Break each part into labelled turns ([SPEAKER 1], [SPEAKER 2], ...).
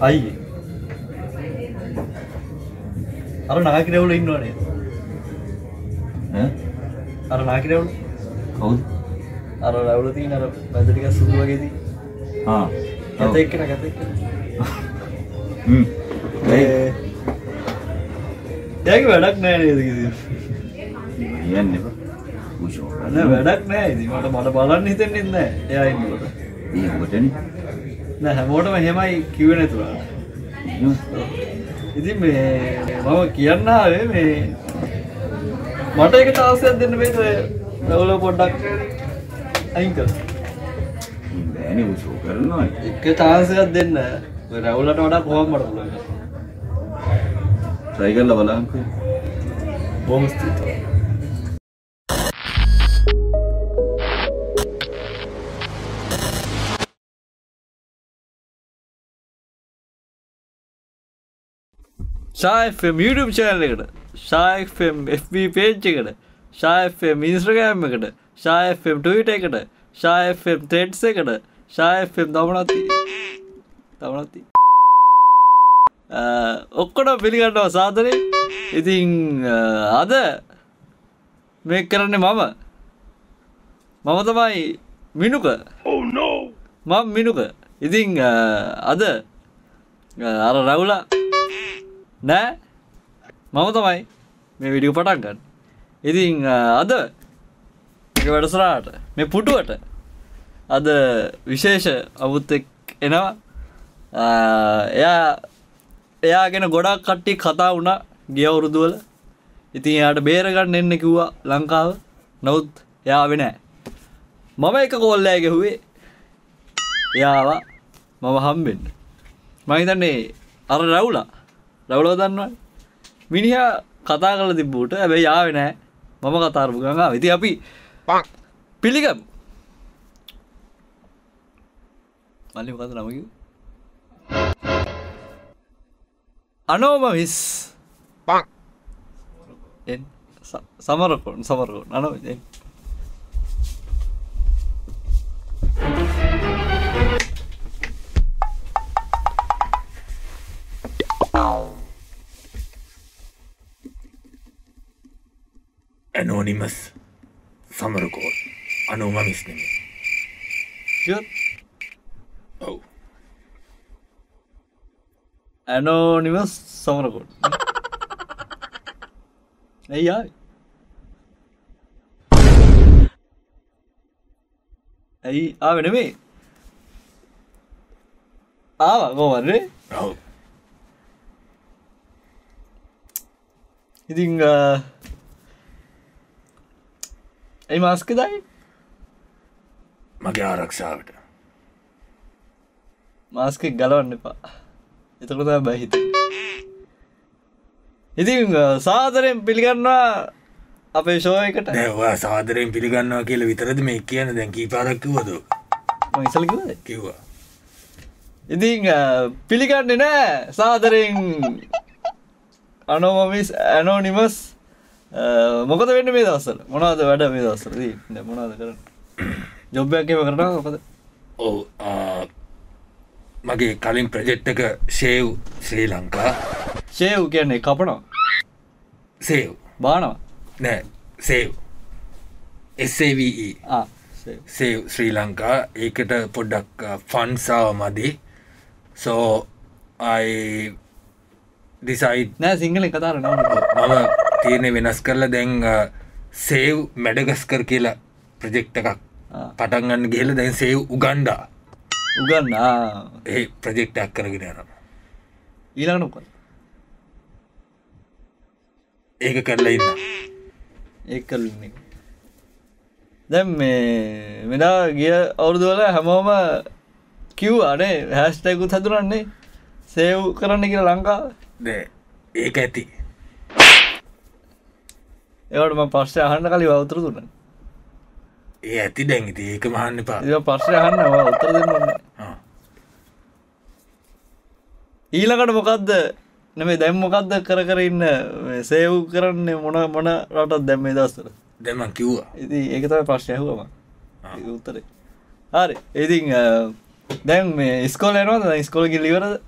[SPEAKER 1] අයි. අර නාකිරවුල ඉන්නවනේ? අර නාකිරවුල?
[SPEAKER 2] කවුද?
[SPEAKER 1] අර රැවුල තියන අර පැදටික සුදු වගේදී
[SPEAKER 2] ආ.
[SPEAKER 1] ඇත එක්කෙන ඇත එක්කෙන.
[SPEAKER 2] හ්ම්. ඒ
[SPEAKER 1] එයාගේ වැඩක් නෑ නේද කිසි
[SPEAKER 2] කියන්න
[SPEAKER 1] නෑ වැඩක් නෑ ඉතින්. මට මට බලන්න හිතෙන්නේ නෑ. එයා ඉන්නකොට.
[SPEAKER 2] ඒ ඔබටනේ.
[SPEAKER 1] නෑ හැමෝටම එහෙමයි කිව්වේ නැතුණා
[SPEAKER 2] යෝ.
[SPEAKER 1] ඉතින් මේ මම කියන්න ආවේ මේ මට එක තාසයක් දෙන්න බේද රැවුල පොඩ්ඩක් අයින් කර
[SPEAKER 2] බෑනේ උෂෝ කරනවා.
[SPEAKER 1] එක තාසයක් දෙන්න ඔය රැවුලට වඩා කොහොම මට පුළුවන්
[SPEAKER 2] try කරලා බලන්නකෝ.
[SPEAKER 1] බොහොම ස්තුතියි ශායම් YouTube චැනල් එකට ශායම් FB පේජ් එකට ශායම් ඉන්ස්ට්‍රගෑම් එකට ශායම් ටවිට එකට ශායම් තෙට්ස් එකට ශායම් දමනති තමනති ඔක්කොට පිළිගන්නවා සාදරය ඉතින් අද මේ කරන්නේ මම. මම තමයි මිනුක. මම මිනුක. ඉතිං අද අර රැවුලා නෑ? මම තමයි මේ විඩිය පටන් ගන්න. ඉතිං අද එක වැඩසරාට මේ පුටුවට අද විශේෂ අමුත්තෙක් එනවා. එයා එයාගෙන ගොඩක් කට්ටි කතා වුණා ගිය වුරුදුවල ඉතින් එයාට බේරගන්න එන්න කිව්වා ලංකාව. නොවුත් එයා වෙනෑ මම එක කෝල්ලෑ ගැහුවේ. එයාව මම හම්බෙන්න. මහිතන්නේ අර රැවුලා රැවුලෝ දන්නවා මිනිහ කතා කල තිබ්බූට ඇබැයි යාව නෑ මම කතාරපු ගඟා ඉති අපි පිළිගම්. මල්ලි කත නමකිව අනෝම විස් සමරකොන් සමරකොන්. අනෝ
[SPEAKER 3] ඇනෝනිමස් සමරකෝ අනුම මිස්නෙම ඔව්
[SPEAKER 1] ඇනෝනිමස් සමරකොන් ඇයි ආයි ඇයි ආව නෙමේ ආව ගෝවරේ
[SPEAKER 3] ඔව්
[SPEAKER 1] ඉතිං ඇයි මාස්ක දයි
[SPEAKER 3] මගේ ආරක්ෂාවට
[SPEAKER 1] මාස්ක ගලවන්න එපා එතකොට බැහිත ඉතින් සාදරයෙන් පිළිගන්නවා අපේ ශෝ එකට
[SPEAKER 3] දැවා සාදරයෙන් පිළිගන්නවා කියල විතරද මේ කියන දැන් කීපාරක් කිවද
[SPEAKER 1] ඉසලකිවද
[SPEAKER 3] කිව්වා
[SPEAKER 1] ඉතින් පිළිගන්නේ නෑ සාදරයෙන් අනෝමමිස් ඇනෝනිමස් මොකද වෙන්න මේ දස්සල මොනාද වැඩ මේ දස්සරදී මොනාද කරන්න? ජොබ්බයක්කම කරනා මොකද?
[SPEAKER 3] ඔව් මගේ කලින් ප්‍රජෙට් එක ශේව් ශ්‍රී ලංකා.
[SPEAKER 1] ශේව් කියන්නේ කපනවා?
[SPEAKER 3] සේව්
[SPEAKER 1] බානවා?
[SPEAKER 3] නෑ සේව්
[SPEAKER 1] ආ සේව්
[SPEAKER 3] ශ්‍රී ලංකා. ඒකට පොඩ්ඩක් ෆන්සාව මදි සෝ අයි ඩිසයිඩ්
[SPEAKER 1] නෑ සිංහලෙන් කතාර නව
[SPEAKER 3] මම තීරණය වෙනස් කරලා දැන් සේව් මැඩගස්කර් කියලා ප්‍රජෙක්් එකක් පටන්ගන්න ගේල දැන් සේව් උගන්ඩා.
[SPEAKER 1] උගන්න
[SPEAKER 3] ඒ ප්‍රජෙක්්ටක් කරගෙන යන
[SPEAKER 1] ඊළඟනක
[SPEAKER 3] ඒක කරලා ඉන්න.
[SPEAKER 1] ඒකල්න්නේ දැම් මේ මෙදා ගිය අවුරුදුවල හැමෝම කිව් අනේ හැස්ටයකුත් හතුරන්නේ සේව් කරන්න කියලා ලංකා
[SPEAKER 3] දෑ ඒක ඇති
[SPEAKER 1] ඒවටම පස්්‍ය අහන්න කලි වෞතර තුන්න
[SPEAKER 3] ඒ ඇති දැන්ගති ඒක මහන්න පා
[SPEAKER 1] ඒ පස්්‍ය අහන්න උත්තර දෙන්න ඊළකට මොකක්ද නෙමේ දැම් මොකක්ද කර කර ඉන්න? සේව් කරන්න මොන මොන රටත් දැම්මේ දස්සර
[SPEAKER 3] දැම කිව්වා.
[SPEAKER 1] ඉති ඒක තම ප්‍රශ්යහුවම උත්තරේ. හරි. ඉතින් දැන් මේ ස්කෝල එනවා ස්කෝල ගිල්ලිවරද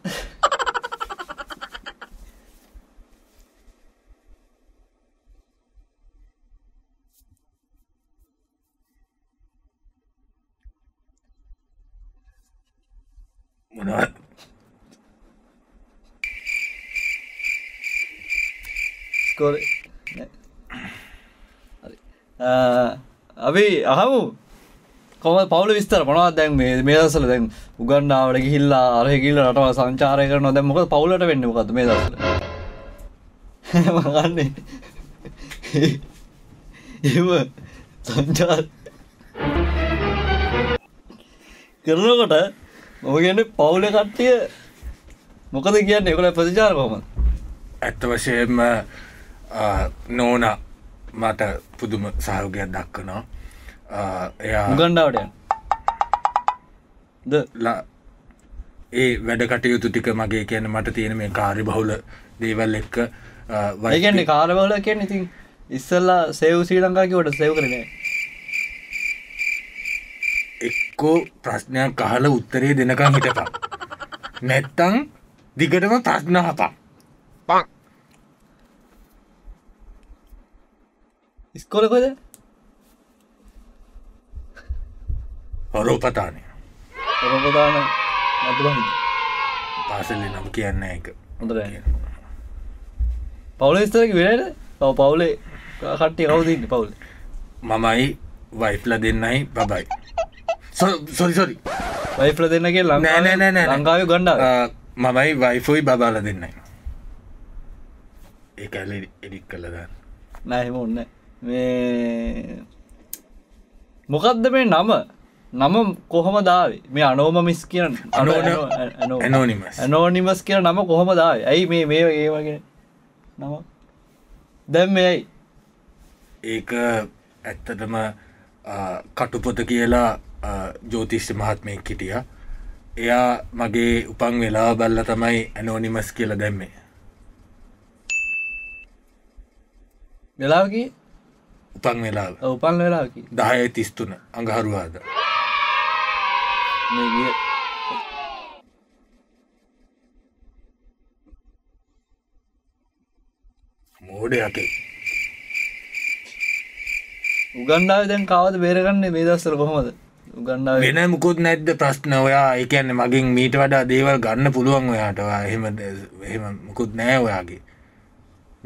[SPEAKER 3] මොනවා
[SPEAKER 1] ස්කෝර අපි අහමු. කොම පවල විස්තර? මනවත් දැන් මේ මේ දසල දැන් උගන්නාවට ගිහිල්ලා අරහිකිල්ල රටව සංචාරය කර නොද මොක පවුලට වෙන්න මොකද මේ දසල මගන්නේ එම සංචාර කරනකොට මොගන්න පවුල කට්ටිය මොකද කියන්න? එකොල ප්‍රතිචාර කොම
[SPEAKER 3] ඇත්ත වශයෙන්ම නෝන මට පුදුම සහයෝගයක් දක්කනවා එයා
[SPEAKER 1] උගන්ඩාවට ද?
[SPEAKER 3] ලා ඒ වැඩ කටයුතු ටික මගේ කියන මට තියෙන මේ කාරි බහුල දේවල් එක්ක
[SPEAKER 1] වයිගන්නේ කාරවල කියෙන් ඉතින් ඉස්සල්ලා සෙව් ශ්‍රී ලංකාකිවට සෙව් කරන
[SPEAKER 3] එක්කෝ ප්‍රශ්නයක් කහල උත්තරේ දෙනකම් හිටපා නැත්තං දිගටම ප්‍රශ්න හපා
[SPEAKER 1] ඉස්කොලකොද
[SPEAKER 3] හොරෝපතානය
[SPEAKER 1] ඔරපදාන මතුබහි
[SPEAKER 3] පාසල්ලි නම් කියන්න එක
[SPEAKER 1] හොඳර පවුල ස්තරක වෙනට පව පවුලේ. කට්ටිය කවුදන්න පවුල?
[SPEAKER 3] මමයි වයිප්ල දෙන්නයි බබයි සොරි සොරි
[SPEAKER 1] වයිපල දෙන්නගේ
[SPEAKER 3] නෑ නෑ නෑ නෑ නෑ.
[SPEAKER 1] ලංකාව ගණ්ඩා
[SPEAKER 3] මමයි වයිෆොයි බබාල දෙන්නයි. ඒ එඩික් කලදන්න
[SPEAKER 1] නෑහෙම ඔන්න මේ මොකක්ද මේ නම? නම කොහොම දාවේ මේ අනෝම මිස් කියන. ඇනෝනිමස් කියන නම කොහොම දාව ඇයි මේ මේ ඒ වගේ නම? දැම් මේ ඇයි?
[SPEAKER 3] ඒක ඇත්තටම කටුපොත කියලා ජෝතිෂ්‍ය මහත්මයෙක් හිටිය. එයා මගේ උපන් වෙලා බල්ල තමයි ඇනෝනිමස් කියල දැම්මේ.
[SPEAKER 1] වෙලාකි
[SPEAKER 3] උපන් වෙලාව.
[SPEAKER 1] උපන් වෙලාකි
[SPEAKER 3] දහය තිස්තුන අඟහරුවාද?
[SPEAKER 1] මේ ගිය.
[SPEAKER 3] මෝඩයකේ
[SPEAKER 1] උගන්ඩාව දැන් කවද බේරගන්න මේ දස්සර කොහොමද? උගන්ඩාව.
[SPEAKER 3] වෙන මුකුත් නැද්ද ප්‍රශ්න ඔයා? එකන්න මගින් මීට වඩා දේවල් ගන්න පුළුවන් ඔයාටවා එහෙම එහෙම මුකුත් නෑ ඔයාගේ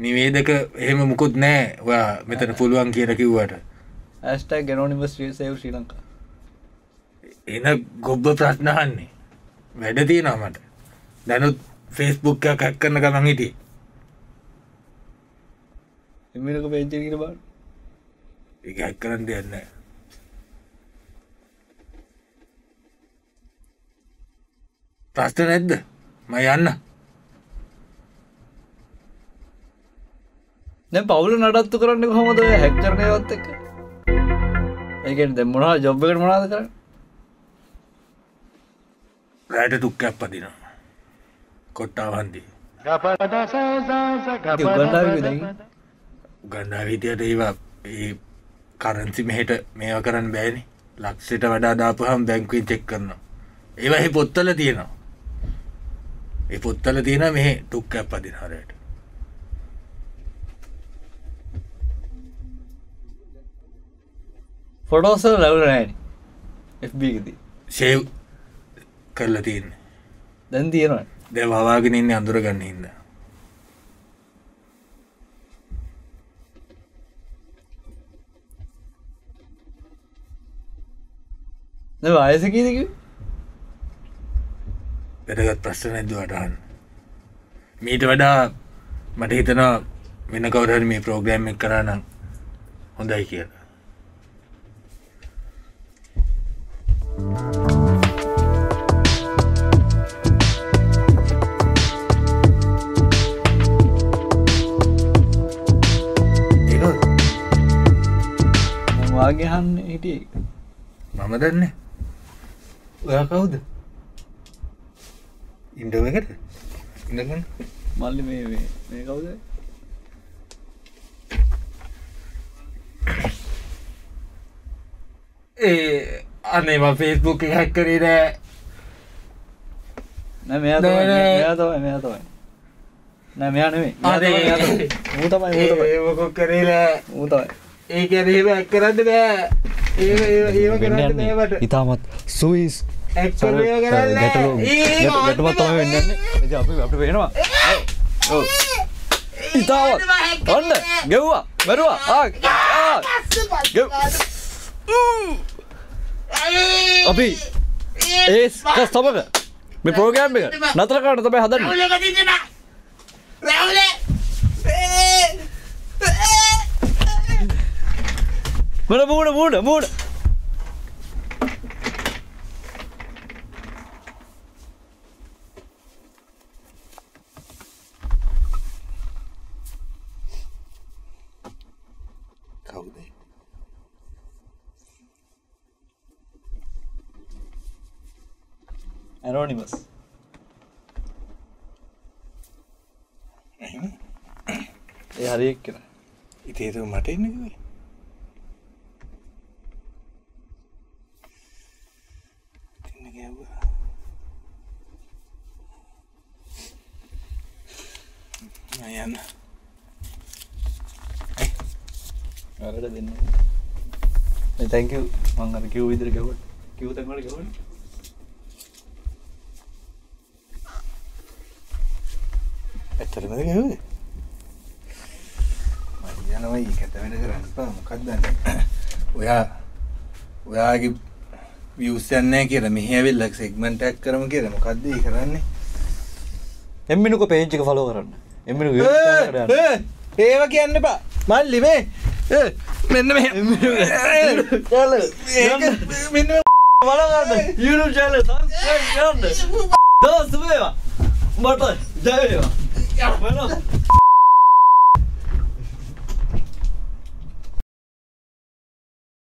[SPEAKER 3] නිවේදක එහෙම මුකුත් නෑ ඔයා මෙතන පුළුවන් කියල කිව්වට.
[SPEAKER 1] ඇස්ටක් ගෙනෝනිමස් සේව් ශ්‍රී ලංකා.
[SPEAKER 3] එන ගොබ්බ ප්‍රශ්නහන්නේ වැඩ තියෙනවා මට. දැනුත් ෆෙස්බුක් හැක් කරන ගමන් හිටිය.
[SPEAKER 1] එමිනක පේච්චකිට බා
[SPEAKER 3] එක හැක් කරන්න දෙන්න ප්‍රශ්න නැද්ද? ම යන්න
[SPEAKER 1] දැ පවුල නඩත්තු කරන්න කොහොමද ඔය හැක් කරනයවත් එක ඒකෙන් දැ මොනා ජොබ්බකට මොනාද කර
[SPEAKER 3] රෑට තුක්කයක් පදිනවා කොට්ටාවන්දී ගණ්ඩා විටියට ඒවා ඒ කරන්සි මෙහෙට මේව කරන්න බෑනි. ලක්ෂට වඩා දාපුහම් බැංකුවෙන් චෙක් කරනවා. ඒවා එහි පොත්තල තියෙනවා. ඒ පොත්තල තියෙන මෙහ ටුක්කැප් පදින හරයට
[SPEAKER 1] ෆොටෝසල් ලැවල නෑන FBගද
[SPEAKER 3] ශේව් කරලා තියන්නේ.
[SPEAKER 1] දැන් තියෙනවා
[SPEAKER 3] දැ වවාගෙන ඉන්න අඳුරගන්න හිද
[SPEAKER 1] අයසකීදක
[SPEAKER 3] වැදගත් ප්‍රශ්න නැද්ද වටහන් මීට වඩා මට හිතනවා වෙන කවරහරි මේ ප්‍රෝග්‍රෑම් එක කරනම් හොඳයි කියලා
[SPEAKER 1] වාගේ හන්න හිටිය
[SPEAKER 3] මම දන්න. ඔයා කවුද? ඉන්ඩව එකට? ඉඳගන්න
[SPEAKER 1] මල්ලි මේ මේ මේ කවුද?
[SPEAKER 3] ඒ අනේම ෆේස්බුක් එක හැක්කරේ නෑ.
[SPEAKER 1] නෑ මෙයා තමයි. මෙයා තමයි මෙයා තමයි. නෑ මෙයා නෙමෙයි.
[SPEAKER 3] අනේ.
[SPEAKER 1] මූ තමයි. මූ තමයි
[SPEAKER 3] ඒමකොක් කරේ නෑ.
[SPEAKER 1] මූ තමයි
[SPEAKER 3] ඒක ඇදහෙම ඇක් කරන්න බෑ. ඒ ඒ
[SPEAKER 1] ඉතාමත් සුයිස් ගැටුමත් තම වෙන්න. අපි අපට වෙනවා. ඉතාවත් ඔන්න. ගෙව්වා. මැරුවා. අපි කස් තමක මේ පෝගෑම් එක නතර කරන්න තමයි හදන්න මන මූුණ මූුණ මූුණ
[SPEAKER 3] කවුද
[SPEAKER 1] ඇනෝනිමස් ඒ හරියෙක් කෙන
[SPEAKER 3] ඉතේතු මට ඉන්නකිවේ යන්න
[SPEAKER 1] වැරට දෙන්න තැංක මංගර කිව් විදිර ගැවට කිව් තැන්කට ගැවට
[SPEAKER 3] ඇත්තරමද ගැවේ යනවයි කැතවෙන කරන්න පා මොකක්දන්න ඔයා ඔයාගේ වියසන්නේ කියර මෙහවිල්ලක් සෙක්මටක් කරම කියර මොකක්ද කරන්නේ?
[SPEAKER 1] එම්මිනික පේංචික ෆලෝ කරන්න. එම්මිනි
[SPEAKER 3] ඒව කියන්න බා నిన్న నిన్న bana verdi.
[SPEAKER 1] Yürü Celle. Tamam gel gel. Daha sıvı ya. Bata. Gel ya. Yapma lan.